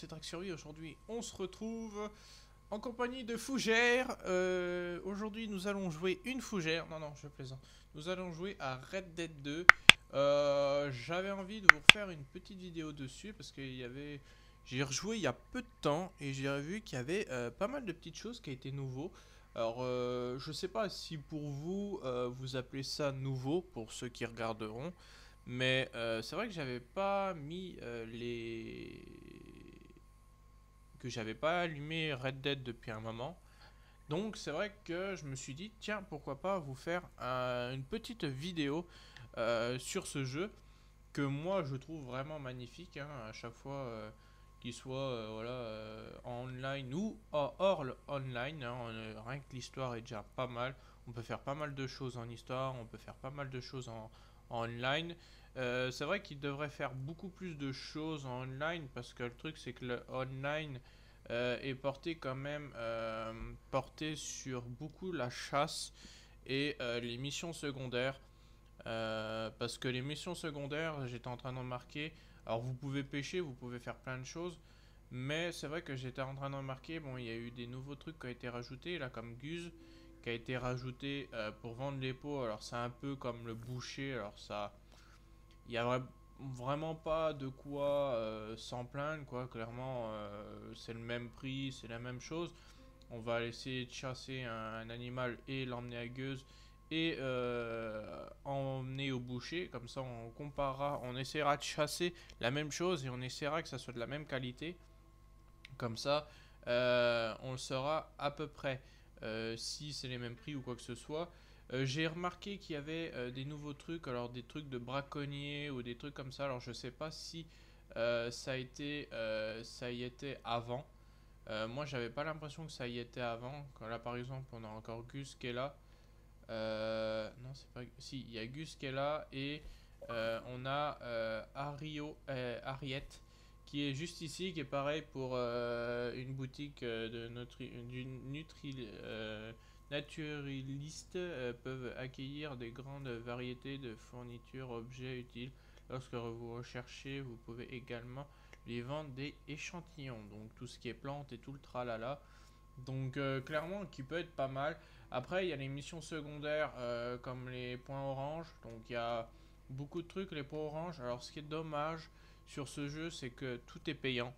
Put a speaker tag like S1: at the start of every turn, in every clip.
S1: c'est Drake Survie. Aujourd'hui, on se retrouve en compagnie de Fougère. Euh, aujourd'hui, nous allons jouer une Fougère. Non, non, je plaisante. Nous allons jouer à Red Dead 2. Euh, j'avais envie de vous faire une petite vidéo dessus parce qu'il y avait... J'ai rejoué il y a peu de temps et j'ai vu qu'il y avait euh, pas mal de petites choses qui étaient nouveaux. Alors, je sais pas si pour vous, vous appelez ça nouveau, pour ceux qui regarderont. Mais c'est vrai que j'avais pas mis les. Que j'avais pas allumé Red Dead depuis un moment. Donc c'est vrai que je me suis dit, tiens, pourquoi pas vous faire une petite vidéo euh, sur ce jeu que moi je trouve vraiment magnifique hein, à chaque fois qu'il soit voilà, en online ou hors online. Hein, rien que l'histoire est déjà pas mal. On peut faire pas mal de choses en histoire, on peut faire pas mal de choses en, en online. Euh, c'est vrai qu'il devrait faire beaucoup plus de choses en online parce que le truc c'est que le online euh, est porté quand même euh, porté sur beaucoup la chasse et les missions secondaires. Parce que les missions secondaires j'étais en train d'en marquer. Alors vous pouvez pêcher vous pouvez faire plein de choses mais c'est vrai que j'étais en train d'en marquer. Bon il y a eu des nouveaux trucs qui ont été rajoutés là comme Guse qui a été rajouté pour vendre les pots. Alors c'est un peu comme le boucher. Alors ça il n'y a vraiment pas de quoi euh, s'en plaindre, quoi. Clairement, euh, c'est le même prix, c'est la même chose. On va essayer de chasser un, animal et l'emmener à gueuse et euh, emmener au boucher. Comme ça, on comparera, on essaiera de chasser la même chose et on essaiera que ça soit de la même qualité. Comme ça, on le saura à peu près si c'est les mêmes prix ou quoi que ce soit. Euh, j'ai remarqué qu'il y avait euh, des nouveaux trucs, alors des trucs de braconniers ou des trucs comme ça. Alors je sais pas si euh, ça a été, ça y était avant. moi j'avais pas l'impression que ça y était avant. Là par exemple on a encore Gus qui est là. non c'est pas, si il y a Gus qui est là et on a Ario, Ariette qui est juste ici, qui est pareil pour une boutique de Nutri, naturalistes euh, peuvent accueillir des grandes variétés de fournitures, objets utiles. Lorsque vous recherchez, vous pouvez également les vendre des échantillons. Donc tout ce qui est plantes et tout le tralala. Donc euh, clairement qui peut être pas mal. Après il y a les missions secondaires euh, comme les points orange. Donc il y a beaucoup de trucs les points orange. Alors ce qui est dommage sur ce jeu c'est que tout est payant.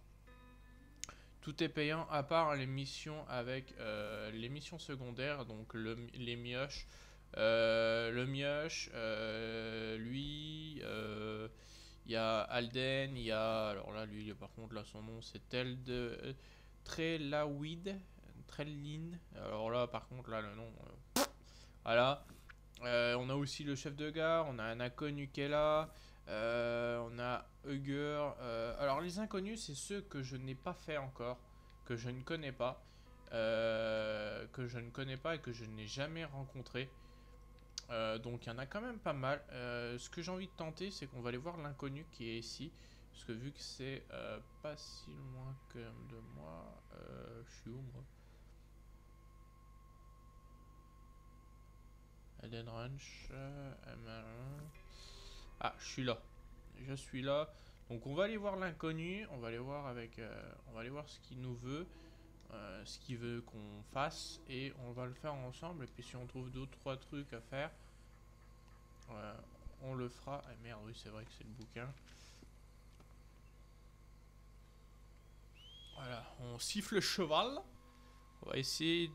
S1: Tout est payant à part les missions avec euh, les missions secondaires, donc le, les mioches. Euh, le mioche, euh, lui, il y a Alden, il y a. Alors là, lui, par contre, là, son nom c'est tel de. Trelawid, Trellin. Alors là, par contre, là, le nom. voilà. on a aussi le chef de gare, on a un inconnu qui est là. Euh, on a Hugger. Euh, alors les inconnus, c'est ceux que je n'ai pas fait encore, que je ne connais pas, euh, que je ne connais pas et que je n'ai jamais rencontré. donc il y en a quand même pas mal. ce que j'ai envie de tenter, c'est qu'on va aller voir l'inconnu qui est ici. Parce que vu que c'est pas si loin que de moi, je suis où moi? Eden Ranch, MR1. Ah, je suis là. Je suis là. Donc on va aller voir l'inconnu, on va aller voir avec, euh, on va aller voir ce qu'il nous veut, euh, ce qu'il veut qu'on fasse et on va le faire ensemble. Et puis si on trouve d'autres trois trucs à faire, euh, on le fera. Ah merde, oui c'est vrai que c'est le bouquin. Voilà, on siffle le cheval. On va essayer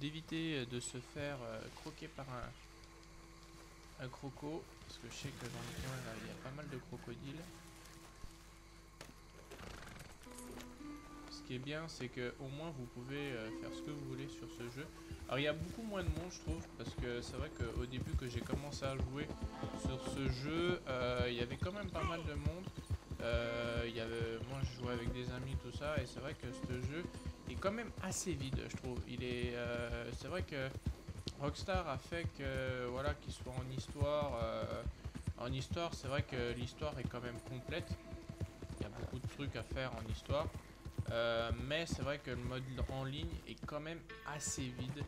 S1: d'éviter de, se faire croquer par un, un croco. Parce que je sais que dans le là, il y a pas mal de crocodiles. Ce qui est bien, c'est que au moins vous pouvez euh, faire ce que vous voulez sur ce jeu. Alors il y a beaucoup moins de monde, je trouve, parce que c'est vrai qu'au début que j'ai commencé à jouer sur ce jeu, euh, il y avait quand même pas mal de monde. Euh, moi je jouais avec des amis tout ça et c'est vrai que ce jeu est quand même assez vide je trouve. Il est, c'est vrai que Rockstar a fait que voilà qu'il soit en histoire. Euh, en histoire, c'est vrai que l'histoire est quand même complète. Il y a beaucoup de trucs à faire en histoire. Euh, mais c'est vrai que le mode en ligne est quand même assez vide.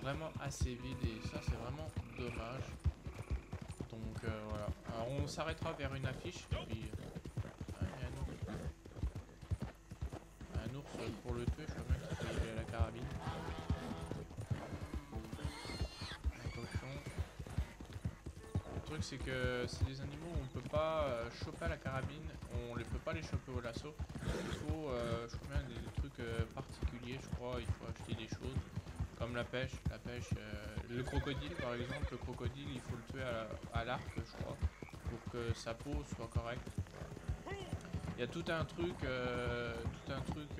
S1: Vraiment assez vide et ça c'est vraiment dommage. Donc euh, voilà. Alors on s'arrêtera vers une affiche. Puis, pour le tuer, je la carabine. Truc c'est que c'est des animaux où on peut pas euh, choper à la carabine, on ne peut pas les choper au lasso. Il faut, euh, je crois des, trucs euh, particuliers, je crois, il faut acheter des choses. Comme la pêche, la pêche, le crocodile par exemple, le crocodile il faut le tuer à, l'arc je crois, pour que sa peau soit correcte. Il y a tout un truc, tout un truc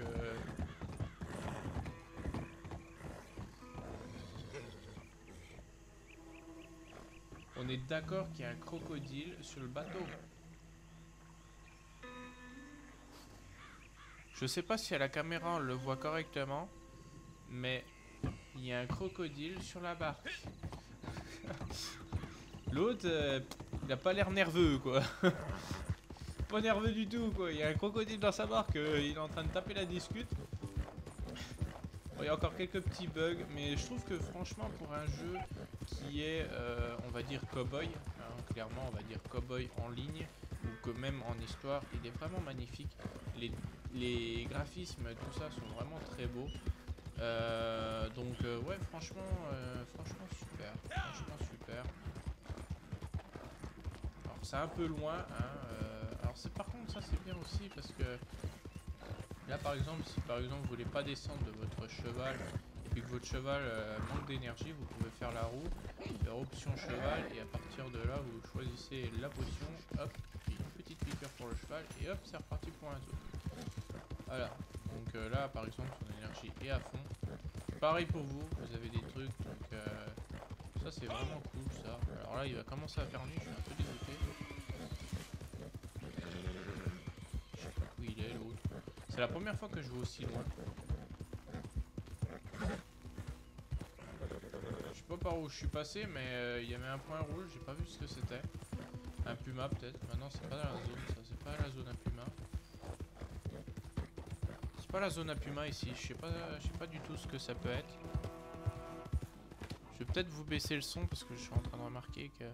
S1: D'accord qu'il y a un crocodile sur le bateau. Je sais pas si à la caméra on le voit correctement, mais il y a un crocodile sur la barque. L'autre, euh, il a pas l'air nerveux quoi. pas nerveux du tout quoi. Il y a un crocodile dans sa barque, euh, il est en train de taper la discute. Y a encore quelques petits bugs, mais je trouve que franchement pour un jeu qui est, euh, on va dire, cowboy, hein, clairement on va dire cowboy en ligne, ou que même en histoire, il est vraiment magnifique. Les, les graphismes, tout ça sont vraiment très beaux. Euh, donc euh, ouais, franchement, franchement super, franchement super. Alors c'est un peu loin, hein, alors c'est par contre ça c'est bien aussi parce que là par exemple, si par exemple vous voulez pas descendre de votre cheval et que votre cheval euh, manque d'énergie, vous pouvez faire la roue, faire option cheval et à partir de là vous choisissez la potion, hop, une petite piqûre pour le cheval et hop c'est reparti pour un tour. Voilà, donc euh, là par exemple son énergie est à fond. Pareil pour vous, vous avez des trucs, donc euh, ça c'est vraiment cool ça. Alors là il va commencer à faire nuit, je suis un peu dégoûté. C'est la première fois que je vais aussi loin. pas par où je suis passé, mais euh, il y avait un point rouge, j'ai pas vu ce que c'était. Un puma peut-être. Maintenant c'est pas dans la zone, ça c'est pas la zone à puma. C'est pas la zone à puma ici, je sais pas, je sais pas du tout ce que ça peut être. Je vais peut-être vous baisser le son parce que je suis en train de remarquer que...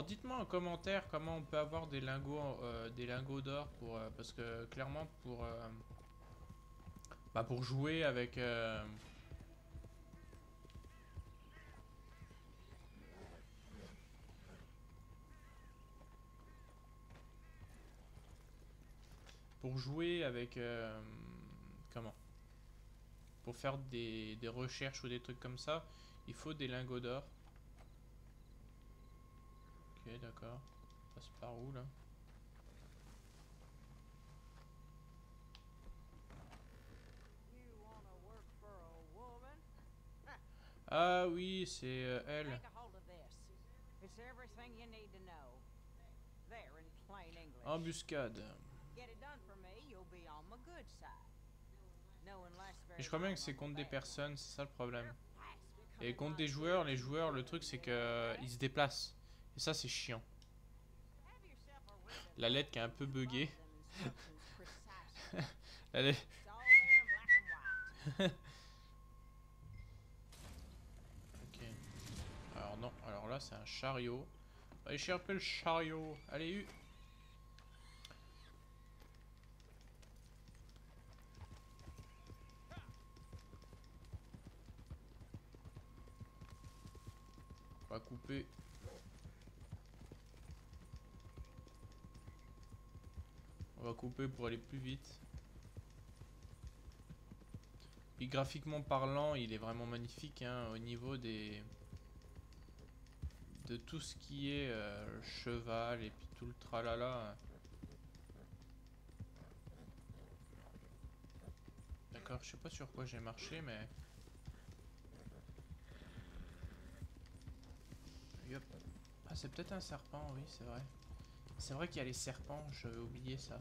S1: Alors dites-moi en commentaire comment on peut avoir des lingots, euh, des lingots d'or pour euh, parce que clairement pour euh, bah, pour jouer avec pour jouer avec comment? Pour faire des, des recherches ou des trucs comme ça il faut des lingots d'or Ok, d'accord. passe par où là? Ah oui, c'est euh, elle. Embuscade. Et je crois bien que c'est contre des personnes, c'est ça le problème. Et contre des joueurs, les joueurs, le truc c'est que euh, ils se déplacent. Et ça, c'est chiant. La lettre qui est un peu buggée. Lettre... ok. Alors non, alors là, c'est un chariot. Allez chercher le chariot. Allez, U. On va couper On va couper pour aller plus vite. Puis graphiquement parlant, il est vraiment magnifique hein, au niveau des de tout ce qui est euh, cheval et puis tout le tralala. D'accord, je sais pas sur quoi j'ai marché mais Ah c'est peut-être un serpent, oui c'est vrai. C'est vrai qu'il y a les serpents, j'avais oublié ça.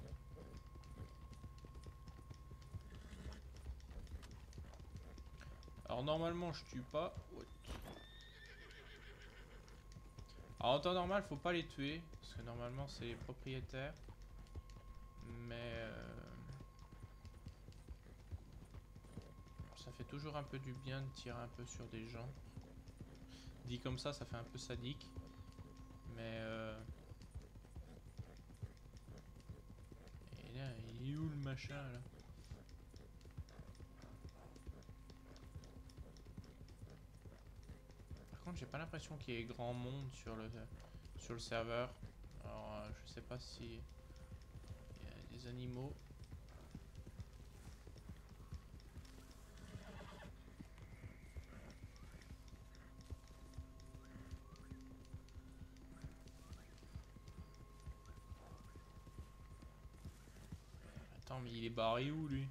S1: Alors normalement je tue pas. Alors en temps normal faut pas les tuer. Parce que normalement c'est les propriétaires. Mais... Euh, ça fait toujours un peu du bien de tirer un peu sur des gens. Dit comme ça, ça fait un peu sadique. Mais... Euh... Il est où le machin là? Par contre, j'ai pas l'impression qu'il y ait grand monde sur le, sur le serveur. Alors, euh, je sais pas si... Il y a des animaux. Mais il est barré où lui?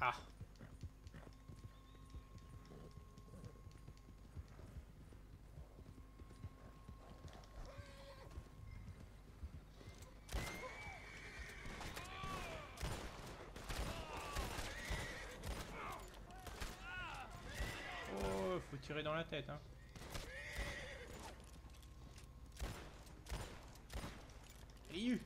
S1: Ah Oh, faut tirer dans la tête, hein. Et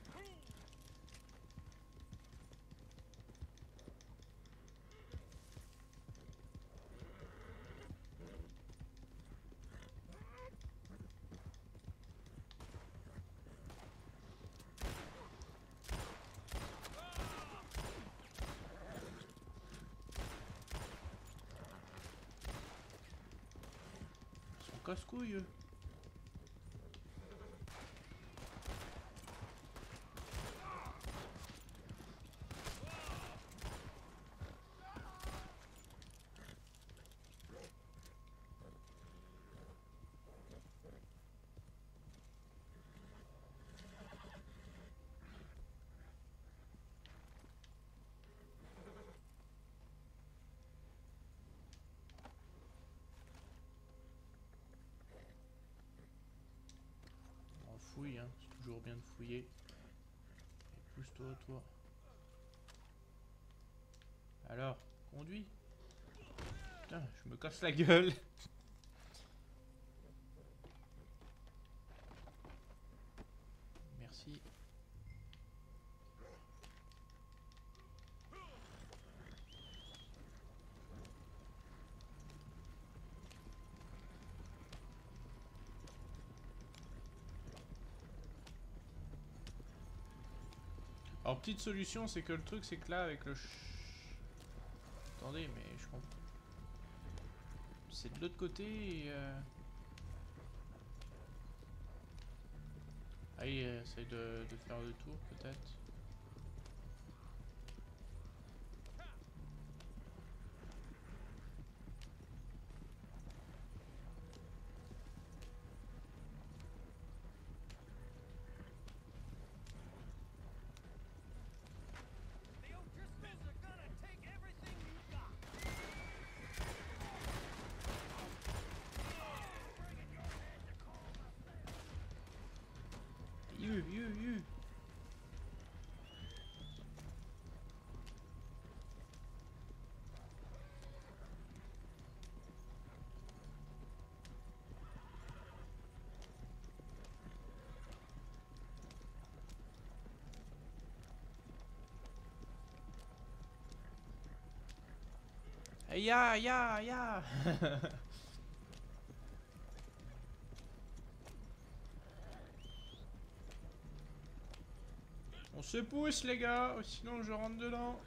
S1: Son casse-couille. eux. On fouille, hein. c'est toujours bien de fouiller. Et pousse-toi, toi. Alors, conduis. Putain, je me casse la gueule. Merci. Alors petite solution, c'est que le truc, c'est que là, avec le... ch- Attendez, mais je comprends. C'est de l'autre côté et... Euh... Ah, il essaye de, de faire le tour, peut-être. Ya, ya, ya. On se pousse les gars, sinon je rentre dedans.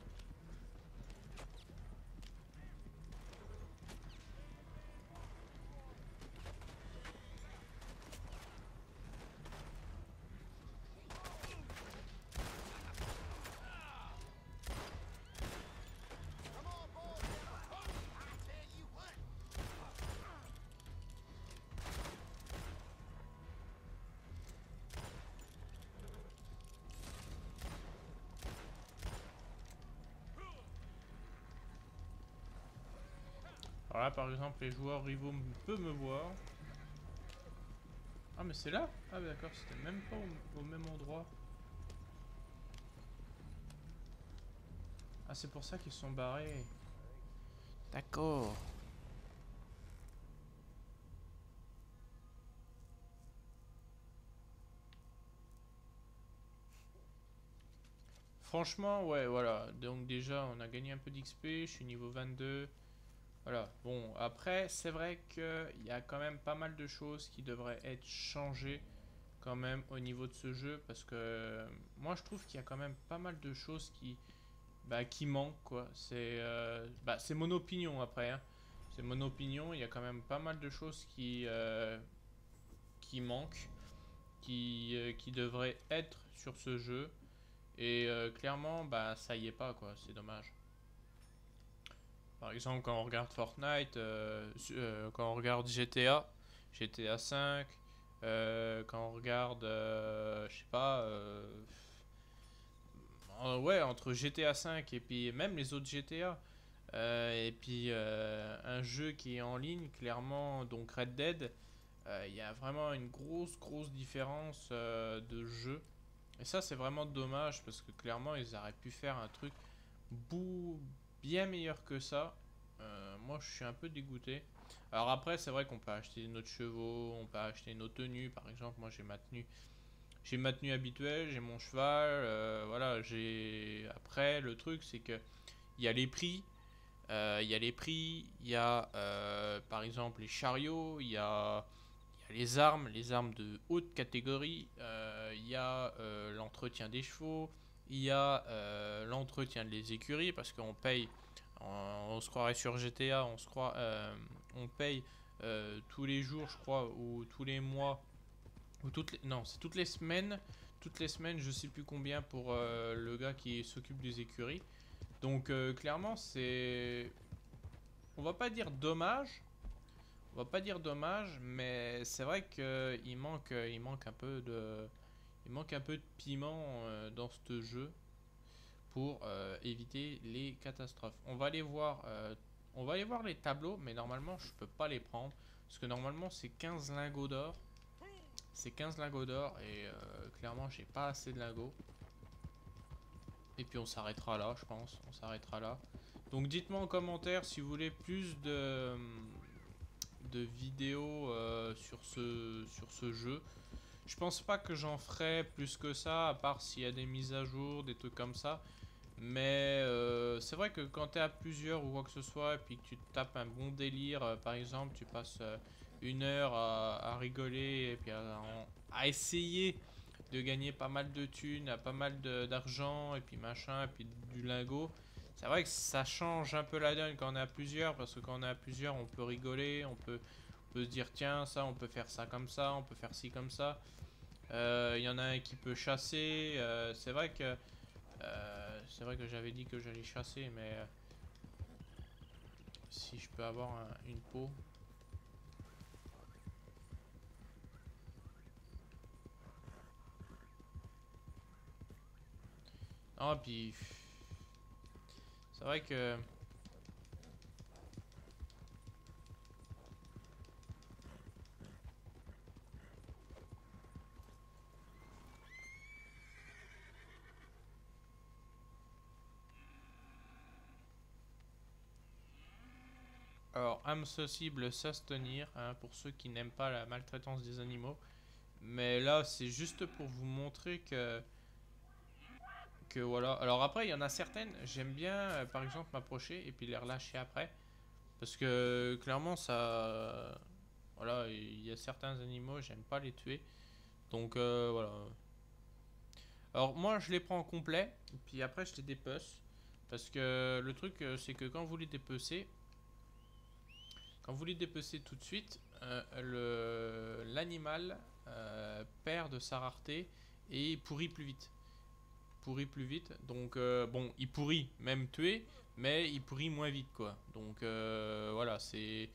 S1: Alors là par exemple les joueurs rivaux peuvent me voir. Ah mais c'est là? Ah mais d'accord, c'était même pas au, au même endroit. Ah c'est pour ça qu'ils sont barrés. D'accord. franchement, ouais, voilà. Donc déjà, on a gagné un peu d'XP. Je suis niveau 22. Voilà. Bon, après, c'est vrai qu'il y a quand même pas mal de choses qui devraient être changées quand même au niveau de ce jeu. Parce que euh, moi, je trouve qu'il y a quand même pas mal de choses qui, bah, qui manquent, quoi. C'est euh, bah, mon opinion après. hein. C'est mon opinion. Il y a quand même pas mal de choses qui, euh, qui manquent. Qui, qui devraient être sur ce jeu. Et clairement, bah ça y est pas quoi, c'est dommage. Par exemple, quand on regarde Fortnite, euh, euh, quand on regarde GTA, GTA 5, euh, quand on regarde, je sais pas, ouais, entre GTA 5 et puis même les autres GTA, et puis un jeu qui est en ligne, clairement, donc Red Dead, il y a vraiment une grosse, grosse différence de jeu. Et ça, c'est vraiment dommage parce que clairement, ils auraient pu faire un truc bou- bien meilleur que ça. Euh, moi, je suis un peu dégoûté. Alors après, c'est vrai qu'on peut acheter notre chevaux, on peut acheter nos tenues. Par exemple, moi, j'ai ma tenue, j'ai ma tenue habituelle, j'ai mon cheval. euh, voilà, j'ai. Après, le truc, c'est que il y a les prix. euh, Il y a les prix, il y a par exemple les chariots, il y a, les armes, les armes de haute catégorie, il y a l'entretien des chevaux, il y a euh, l'entretien des écuries parce qu'on paye, on, se croirait sur GTA, on se croit, euh, on paye euh, tous les jours, je crois, ou tous les mois, ou toutes les, non, c'est toutes les semaines, toutes les semaines, je sais plus combien pour le gars qui s'occupe des écuries. Donc clairement, c'est, on va pas dire dommage, on va pas dire dommage, mais c'est vrai que il manque, il manque un peu de, il manque un peu de piment euh, dans ce jeu pour euh, éviter les catastrophes. On va aller voir, euh, on va aller voir les tableaux, mais normalement je peux pas les prendre parce que normalement c'est 15 lingots d'or. C'est 15 lingots d'or et clairement j'ai pas assez de lingots. Et puis on s'arrêtera là, je pense. On s'arrêtera là. Donc dites-moi en commentaire si vous voulez plus de, de vidéos sur, ce, sur ce jeu. Je pense pas que j'en ferai plus que ça, à part s'il y a des mises à jour, des trucs comme ça. Mais euh, c'est vrai que quand tu es à plusieurs ou quoi que ce soit, et puis que tu tapes un bon délire, euh, par exemple, tu passes euh, une heure à, rigoler et puis à, essayer de gagner pas mal de thunes, à pas mal d'argent, et puis machin, et puis du lingot. C'est vrai que ça change un peu la donne quand on est à plusieurs, parce que quand on est à plusieurs, on peut rigoler, on peut, peut se dire tiens, ça, on peut faire ça comme ça, on peut faire ci comme ça. Euh, Il y en a un qui peut chasser. euh, c'est vrai que euh, c'est vrai que j'avais dit que j'allais chasser, mais euh, si je peux avoir un- une peau. Ah, puis. C'est vrai que. Alors, âme sensible, ça se tenir, hein, pour ceux qui n'aiment pas la maltraitance des animaux. Mais là, c'est juste pour vous montrer que. Que voilà. Alors après, il y en a certaines, j'aime bien, euh, par exemple, m'approcher et puis les relâcher après. Parce que clairement, ça. Voilà, il y a certains animaux, j'aime pas les tuer. Donc euh, voilà. Alors moi, je les prends en complet, et puis après, je les dépece. Parce que le truc, euh, c'est que quand vous les dépecez, quand vous les dépecez tout de suite, euh, l'animal euh, perd sa rareté et pourrit plus vite. Pourrit plus vite. Donc, euh, bon, il pourrit même tué, mais il pourrit moins vite, quoi. Donc, voilà, c'est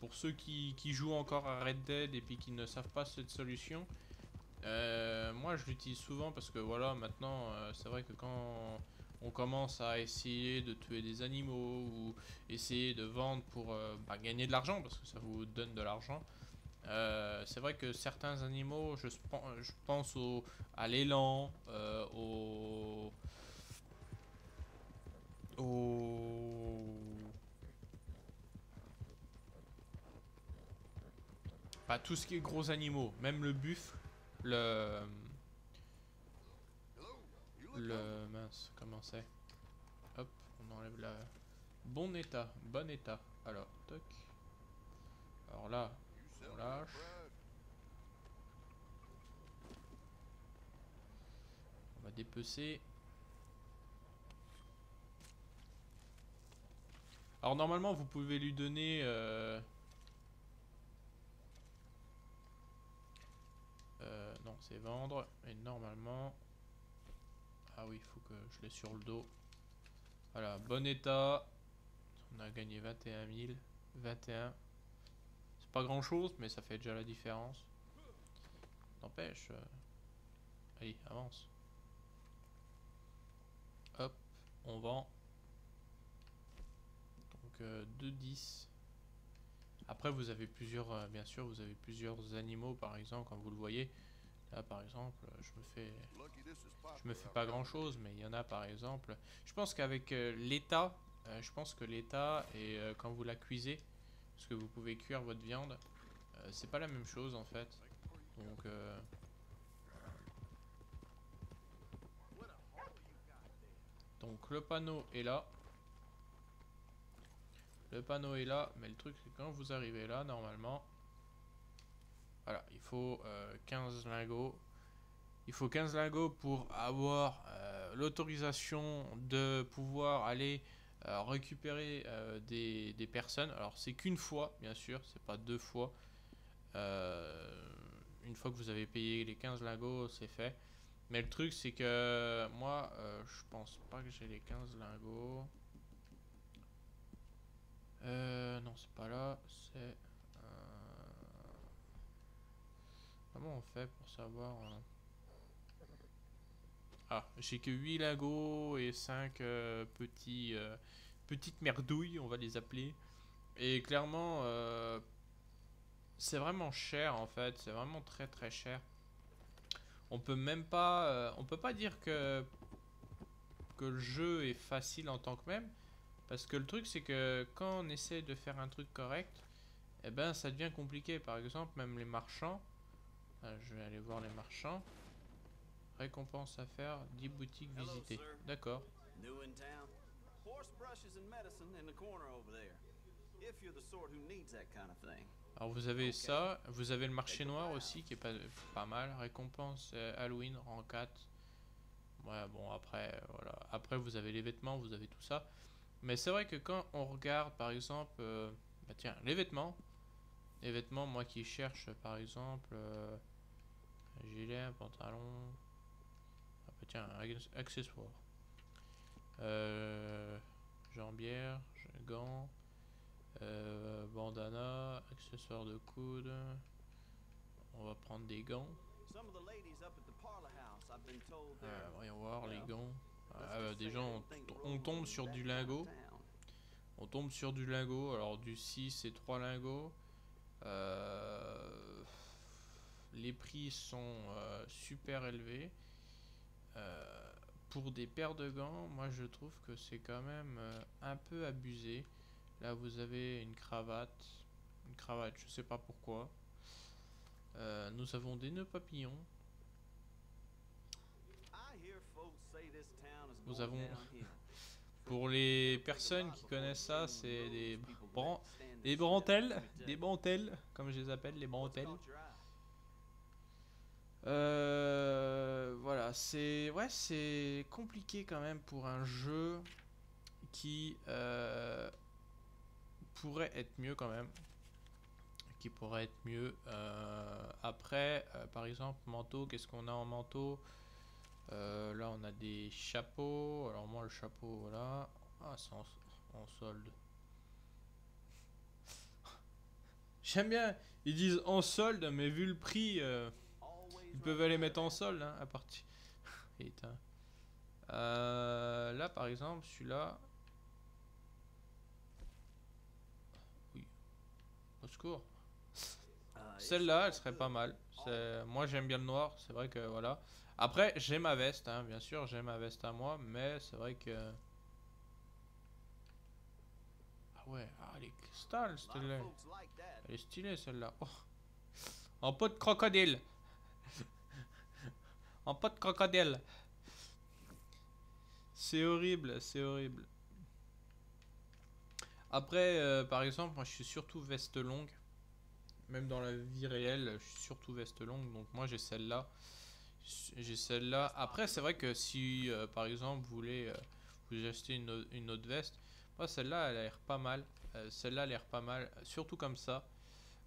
S1: pour ceux qui, jouent encore à Red Dead et puis qui ne savent pas cette solution. moi, je l'utilise souvent parce que, voilà, maintenant, c'est vrai que quand on commence à essayer de tuer des animaux ou essayer de vendre pour euh, bah, gagner de l'argent parce que ça vous donne de l'argent. Euh, c'est vrai que certains animaux, je, pense à l'élan, euh, au, au, pas tout ce qui est gros animaux, même le buffle, le, le mince, comment c'est? Hop, on enlève la bon état, bon état. Alors, toc. Alors là, on lâche. On va dépecer. Alors normalement, vous pouvez lui donner. euh, euh, non, c'est vendre. Et normalement. Ah oui, il faut que je l'ai sur le dos. Voilà, bon état. On a gagné 21 000. 21. C'est pas grand chose, mais ça fait déjà la différence. N'empêche. euh, Allez, avance. Hop, on vend. Donc euh, 2,10. Après, vous avez plusieurs, euh, bien sûr, vous avez plusieurs animaux, par exemple, comme vous le voyez. Là, par exemple, je me fais, pas grand chose, mais il y en a, par exemple. Je pense qu'avec euh, l'état, euh, je pense que l'état et euh, quand vous la cuisez, parce que vous pouvez cuire votre viande, c'est pas la même chose en fait. Donc, donc le panneau est là. Le panneau est là, mais le truc c'est quand vous arrivez là, normalement, voilà, il faut euh, 15 lingots. Il faut 15 lingots pour avoir euh, l'autorisation de pouvoir aller euh, récupérer euh, des, personnes. Alors c'est qu'une fois, bien sûr, c'est pas deux fois. Euh, une fois que vous avez payé les 15 lingots, c'est fait. Mais le truc c'est que moi, euh, je pense pas que j'ai les 15 lingots. Euh, non, c'est pas là, c'est... euh, Comment on fait pour savoir... euh, Ah, j'ai que 8 lingots et 5 petits, euh, petites merdouilles, on va les appeler. Et clairement, euh, c'est vraiment cher en fait, c'est vraiment très très cher. On peut même pas, euh, on peut pas dire que que le jeu est facile en tant que même, parce que le truc c'est que quand on essaie de faire un truc correct, eh ben ça devient compliqué. Par exemple, même les marchands, euh, je vais aller voir les marchands. Récompense à faire, 10 boutiques visitées. D'accord.
S2: New in town? Horse brushes and medicine in the corner over there. If you're the sort who needs that kind of thing.
S1: Alors vous avez ça, vous avez le marché noir aussi qui est pas, pas mal. Récompense euh, Halloween rang 4. Ouais bon après euh, voilà. Après vous avez les vêtements, vous avez tout ça. Mais c'est vrai que quand on regarde par exemple, euh, bah tiens les vêtements, les vêtements moi qui cherche par exemple euh, un gilet, un pantalon, ah bah tiens un ac- accessoire, euh, jambière, gants. Euh, bandana, accessoires de coude. On va prendre des gants. Euh, voyons voir les gants. Ah, bah, déjà, on, on tombe sur du lingot. On tombe sur du lingot. Alors du 6 et 3 lingots. Euh, les prix sont euh, super élevés. Euh, pour des paires de gants, moi je trouve que c'est quand même euh, un peu abusé. Là vous avez une cravate. Une cravate, je sais pas pourquoi. Nous avons des nœuds papillons. Nous avons-. Pour les personnes qui connaissent ça, c'est des, bran- des brantelles, des brantelles, comme je les appelle, les brantelles. Euh, voilà, c'est ouais, c'est compliqué quand même pour un jeu qui euh, pourrait être mieux quand même, qui pourrait être mieux. Euh, après, par exemple, manteau, qu'est-ce qu'on a en manteau? Là, on a des chapeaux. Alors moi, le chapeau, voilà, ah, c'est en solde. J'aime bien, ils disent en solde, mais vu le prix. Ils peuvent aller mettre en solde hein, à partir. Euh, là par exemple, celui-là. Oui. Au secours. Celle-là, elle serait pas mal. C'est- Moi j'aime bien le noir, c'est vrai que voilà. Après, j'ai ma veste, hein, bien sûr, j'ai ma veste à moi, mais c'est vrai que. Ah ouais, ah, elle est cristal, celle-là. Elle est stylée celle-là. Oh. En peau de crocodile. En peau de crocodile. C'est horrible, c'est horrible. Après, euh, par exemple, moi je suis surtout veste longue. Même dans la vie réelle, je suis surtout veste longue. Donc moi j'ai celle-là. J'ai celle-là. Après, c'est vrai que si, euh, par exemple, vous voulez euh, vous acheter une, au- une autre veste, moi celle-là, elle a l'air pas mal. Celle-là, elle a l'air pas mal. Surtout comme ça.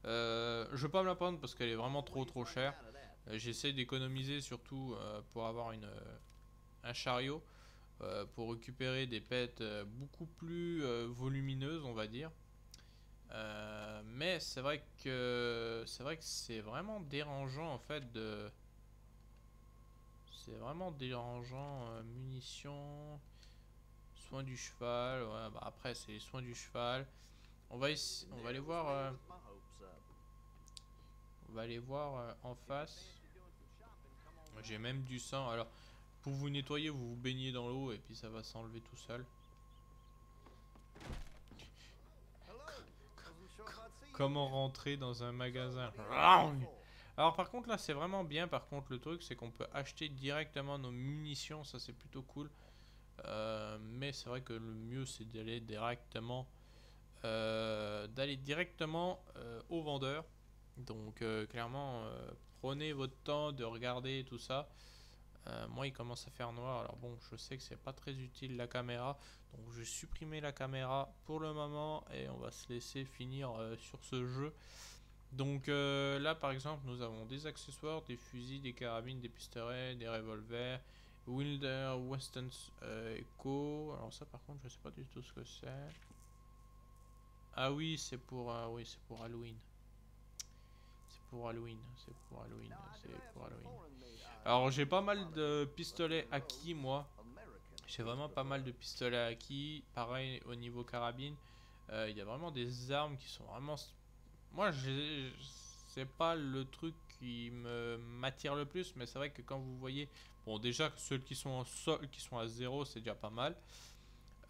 S1: Je vais pas me la prendre parce qu'elle est vraiment trop trop chère. Euh, J'essaie d'économiser surtout euh, pour avoir une, euh, un chariot pour récupérer des pets beaucoup plus volumineuses, on va dire. Mais c'est vrai que c'est vrai que c'est vraiment dérangeant en fait de. C'est vraiment dérangeant. munitions, soins du cheval. bah après c'est les soins du cheval. On va on va aller voir. On va aller voir euh, en face. J'ai même du sang. Alors, pour vous nettoyer, vous vous baignez dans l'eau et puis ça va s'enlever tout seul. Comment rentrer dans un magasin? Alors par contre là c'est vraiment bien par contre le truc c'est qu'on peut acheter directement nos munitions ça c'est plutôt cool Euh, mais c'est vrai que le mieux c'est d'aller directement euh, d'aller directement au vendeur donc euh, clairement euh, prenez votre temps de regarder tout ça Euh, moi il commence à faire noir alors bon je sais que c'est pas très utile la caméra donc je vais supprimer la caméra pour le moment et on va se laisser finir sur ce jeu donc là par exemple nous avons des accessoires, des fusils, des carabines, des pistolets, des revolvers, Wilder, Western Echo. Alors ça par contre je sais pas du tout ce que c'est. Ah oui c'est pour oui c'est pour Halloween. Pour Halloween, c'est pour Halloween, c'est pour Halloween. Alors j'ai pas mal de pistolets acquis moi. J'ai vraiment pas mal de pistolets acquis. Pareil au niveau carabine. Euh, Il y a vraiment des armes qui sont vraiment. Moi, c'est pas le truc qui me m'attire le plus, mais c'est vrai que quand vous voyez. Bon, déjà, ceux qui sont en sol, qui sont à zéro, c'est déjà pas mal.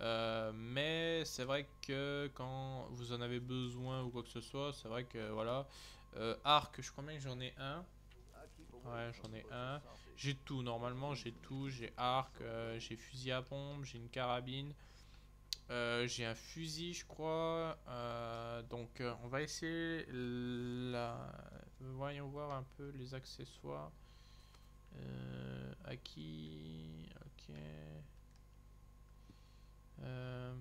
S1: Euh, mais c'est vrai que quand vous en avez besoin ou quoi que ce soit, c'est vrai que voilà. Euh, arc, je crois bien que j'en ai un. Ouais, j'en ai un. J'ai tout, normalement j'ai tout, j'ai arc, euh, j'ai fusil à pompe, j'ai une carabine, euh, j'ai un fusil je crois, euh, donc on va essayer la... Voyons voir un peu les accessoires. Acquis, ok. Euh,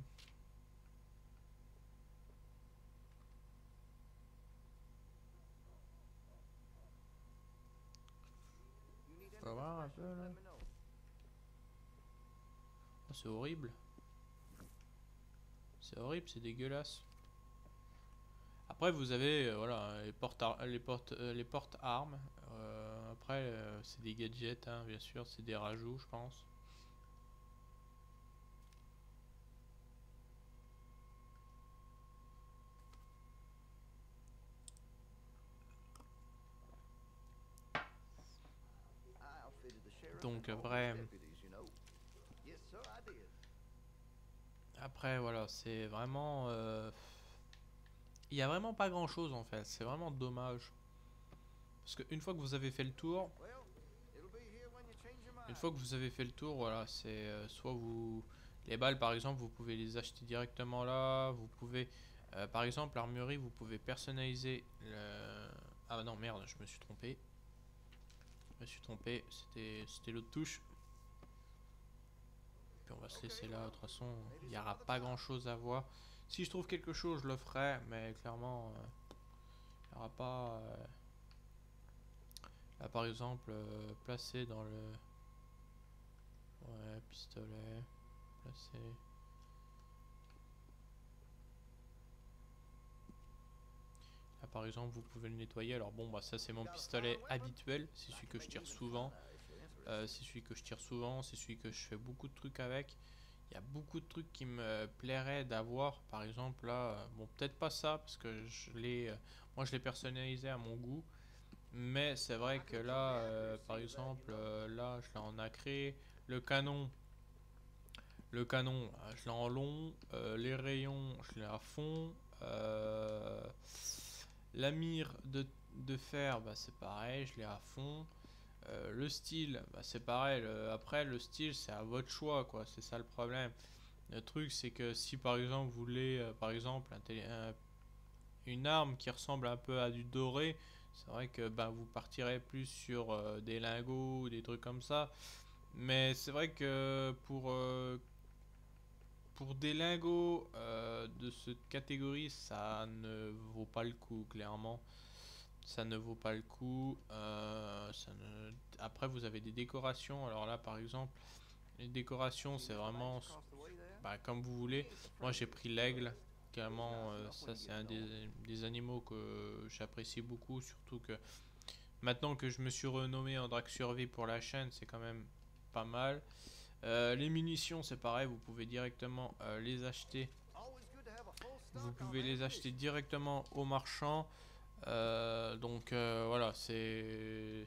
S1: Voir un peu là. Oh, c'est horrible. C'est horrible, c'est dégueulasse. Après vous avez euh, voilà les portes les portes euh, les portes armes. Euh, après c'est des gadgets hein, bien sûr, c'est des rajouts je pense. Donc, après- Après voilà, c'est vraiment euh, il y a vraiment pas grand chose en fait, c'est vraiment dommage. Parce qu'une fois que vous avez fait le tour, une fois que vous avez fait le tour, voilà, c'est euh, soit vous les balles par exemple, vous pouvez les acheter directement là, vous pouvez euh, par exemple l'armurerie, vous pouvez personnaliser le Ah non, merde, je me suis trompé. Je me suis trompé, c'était l'autre touche. Puis on va se laisser là, de toute façon, il n'y aura pas grand chose à voir. Si je trouve quelque chose, je le ferai, mais clairement, euh, il n'y aura pas. euh, Là, par exemple, euh, placer dans le. Ouais, pistolet. Placer. Par exemple, vous pouvez le nettoyer. Alors, bon, bah, ça, c'est mon pistolet habituel. C'est celui que je tire souvent. Euh, c'est celui que je tire souvent. C'est celui que je fais beaucoup de trucs avec. Il y a beaucoup de trucs qui me plairaient d'avoir. Par exemple, là, euh, bon, peut-être pas ça, parce que je l'ai. euh, moi, je l'ai personnalisé à mon goût. Mais c'est vrai que là, par exemple, là, je l'ai en nacré. Le canon, le canon, je l'ai en long. Les rayons, je l'ai à fond. Euh, la mire de, de fer, bah, c'est pareil, je l'ai à fond. Euh, le style, bah, c'est pareil. après, le style, c'est à votre choix, quoi. C'est ça le problème. Le truc, c'est que si par exemple vous voulez, euh, par exemple, un une arme qui ressemble un peu à du doré, c'est vrai que bah, vous partirez plus sur euh, des lingots ou des trucs comme ça. Mais c'est vrai que pour, pour des lingots euh, de cette catégorie, ça ne vaut pas le coup, clairement. Ça ne vaut pas le coup. euh. Après, vous avez des décorations. Alors là, par exemple, les décorations, c'est vraiment bah, comme vous voulez. Moi, j'ai pris l'aigle. Clairement, euh, ça, c'est un des, des animaux que j'apprécie beaucoup. Surtout que maintenant que je me suis renommé en Drag Survie pour la chaîne, c'est quand même pas mal. Euh, les munitions, c'est pareil. Vous pouvez directement euh, les acheter vous pouvez les acheter directement au marchand. Euh, donc voilà, c'est.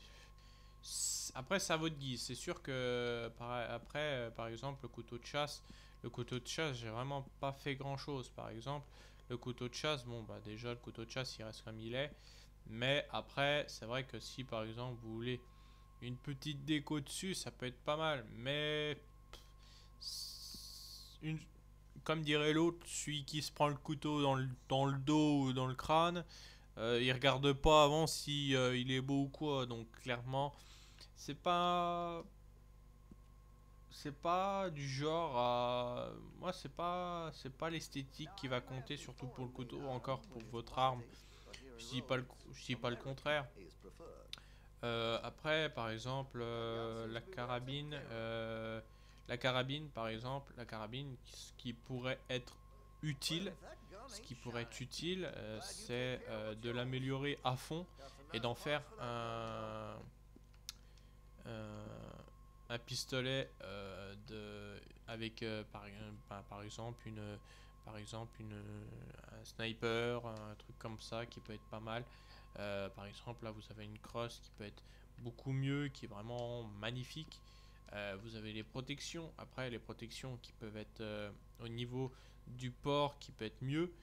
S1: Après, c'est à votre guise. C'est sûr que après, par exemple, le couteau de chasse, le couteau de chasse, j'ai vraiment pas fait grand chose. Par exemple, le couteau de chasse, bon, bah déjà, le couteau de chasse, il reste comme il est. Mais après, c'est vrai que si par exemple vous voulez une petite déco dessus, ça peut être pas mal. Mais. Une, comme dirait l'autre, celui qui se prend le couteau dans le, dans le dos ou dans le crâne, euh, il regarde pas avant si euh, il est beau ou quoi. Donc clairement, c'est pas c'est pas du genre à moi c'est pas c'est pas l'esthétique qui va compter surtout pour le couteau encore pour votre arme. Je dis pas le je dis pas le contraire. Euh, après, par exemple, euh, la carabine, euh, la carabine, par exemple, la carabine, ce qui pourrait être utile, ce qui pourrait être utile, euh, c'est euh, de l'améliorer à fond et d'en faire un, un, pistolet euh, de, avec, par, par- par exemple, une, par exemple, une, un sniper, un truc comme ça qui peut être pas mal. Euh, par exemple, là, vous avez une crosse qui peut être beaucoup mieux, qui est vraiment magnifique. Euh, vous avez les protections. Après, les protections qui peuvent être euh, au niveau du port, qui peut être mieux.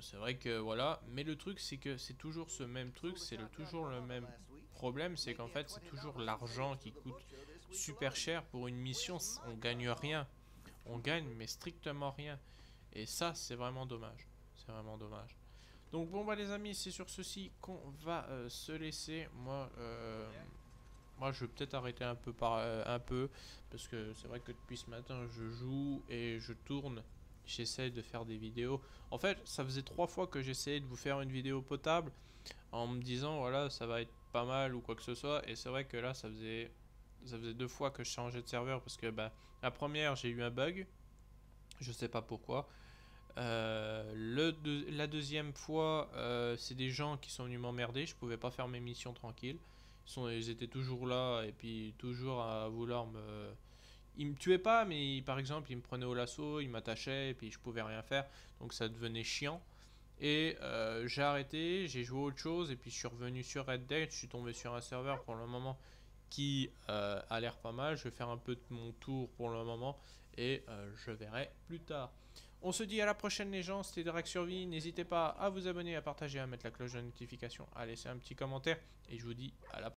S1: C'est vrai que voilà. Mais le truc, c'est que c'est toujours ce même truc. C'est toujours le même problème. C'est qu'en fait, c'est toujours l'argent qui coûte super cher pour une mission. On gagne rien. On gagne, mais strictement rien. Et ça, c'est vraiment dommage. C'est vraiment dommage. Donc bon bah les amis, c'est sur ceci qu'on va euh, se laisser. Moi, euh, moi je vais peut-être arrêter un peu par euh, un peu parce que c'est vrai que depuis ce matin je joue et je tourne. J'essaie de faire des vidéos. En fait, ça faisait trois fois que j'essayais de vous faire une vidéo potable en me disant voilà ça va être pas mal ou quoi que ce soit. Et c'est vrai que là ça faisait ça faisait deux fois que je changeais de serveur parce que bah, la première j'ai eu un bug. Je sais pas pourquoi. Euh, la deuxième fois, euh, c'est des gens qui sont venus m'emmerder. Je pouvais pas faire mes missions tranquilles. Ils, étaient toujours là et puis toujours à vouloir me. Ils me tuaient pas, mais par exemple, ils me prenaient au lasso, ils m'attachaient et puis je pouvais rien faire. Donc ça devenait chiant. Et euh, j'ai arrêté, j'ai joué autre chose et puis je suis revenu sur Red Dead. Je suis tombé sur un serveur pour le moment qui a l'air pas mal. Je vais faire un peu de mon tour pour le moment et je verrai plus tard. On se dit à la prochaine les gens, c'était Drag Survie. N'hésitez pas à vous abonner, à partager, à mettre la cloche de notification, à laisser un petit commentaire. Et je vous dis à la prochaine.